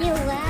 You laugh.